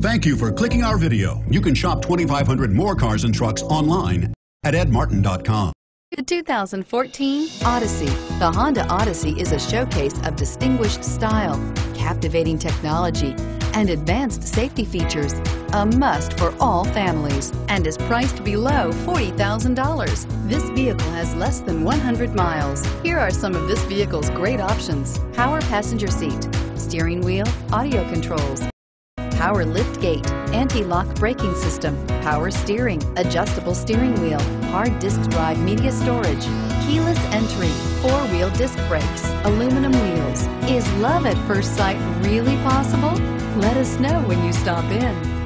Thank you for clicking our video. You can shop 2,500 more cars and trucks online at edmartin.com. The 2014 Odyssey. The Honda Odyssey is a showcase of distinguished style, captivating technology, and advanced safety features. A must for all families and is priced below $40,000. This vehicle has less than 100 miles. Here are some of this vehicle's great options. Power passenger seat, steering wheel, audio controls, power lift gate, anti-lock braking system, power steering, adjustable steering wheel, hard disk drive media storage, keyless entry, four-wheel disc brakes, aluminum wheels. Is love at first sight really possible? Let us know when you stop in.